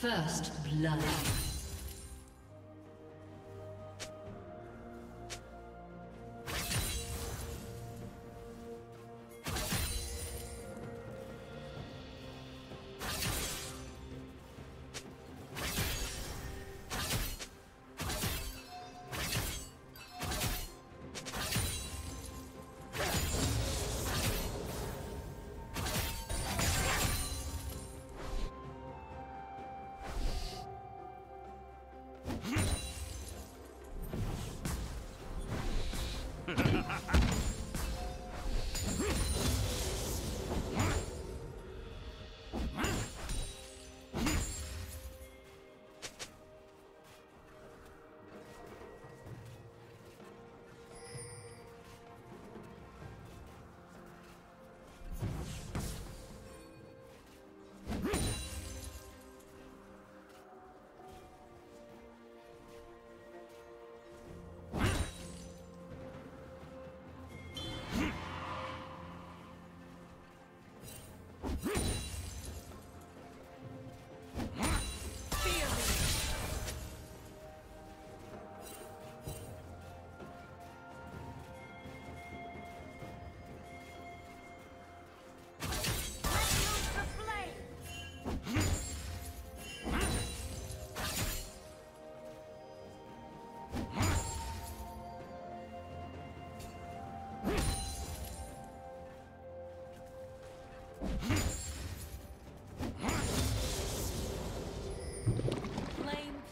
First blood.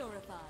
Purified.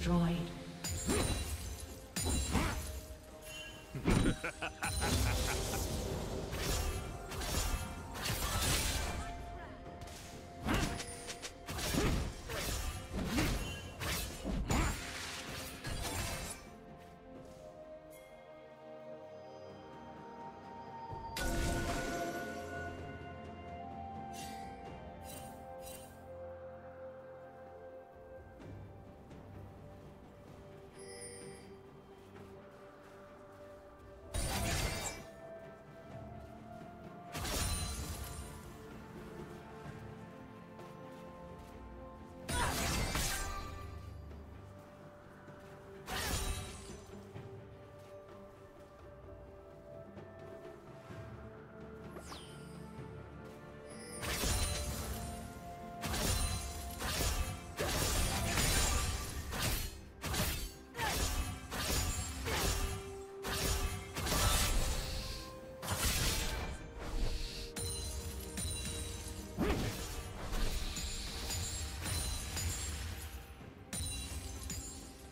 Destroyed.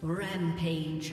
Rampage.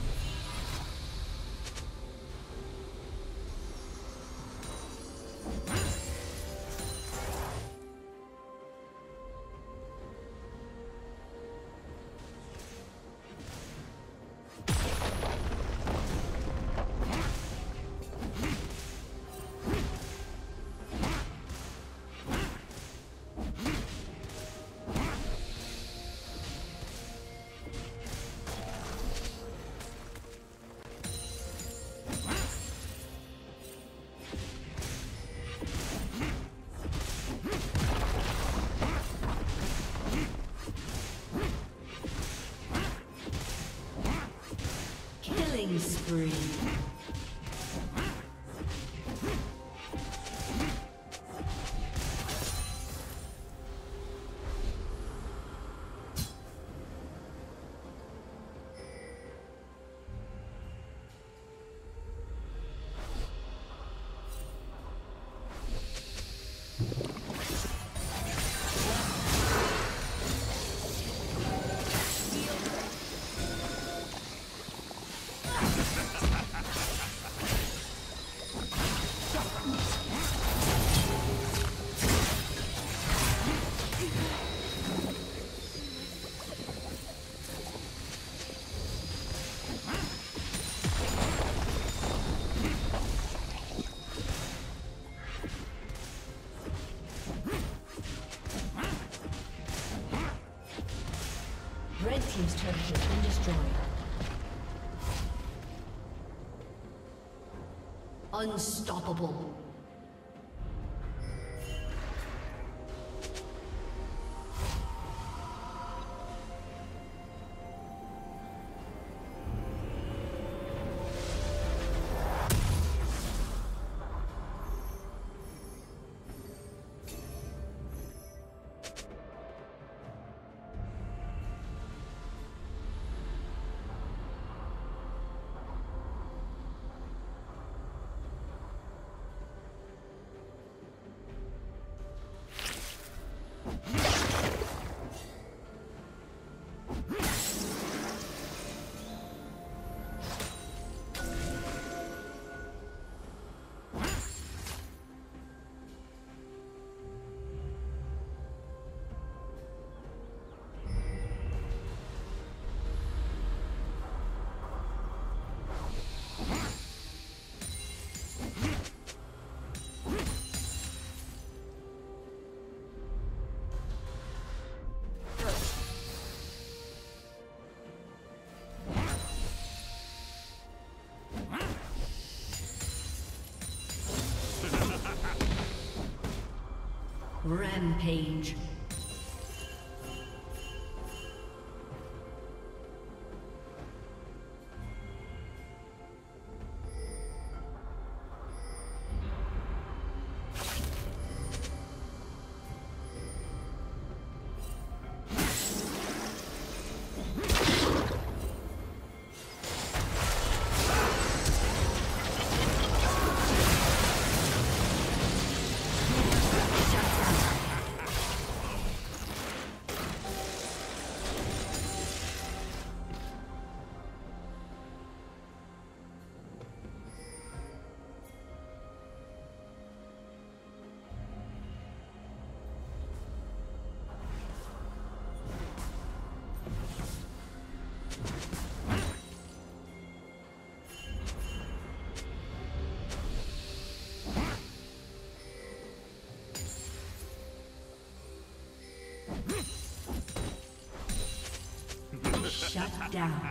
Spree. Destroyed. Unstoppable. Rampage. Down.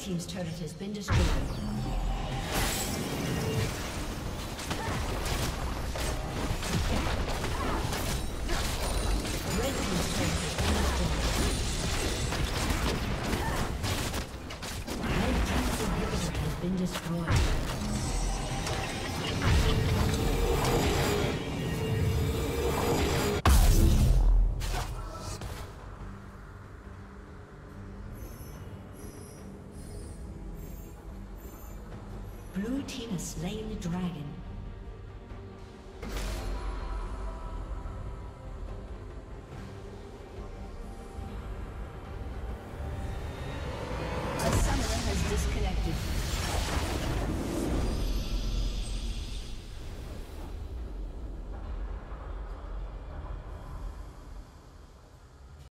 Team's turret has been destroyed. Red team's turret has been destroyed. Has been destroyed. Slain the dragon.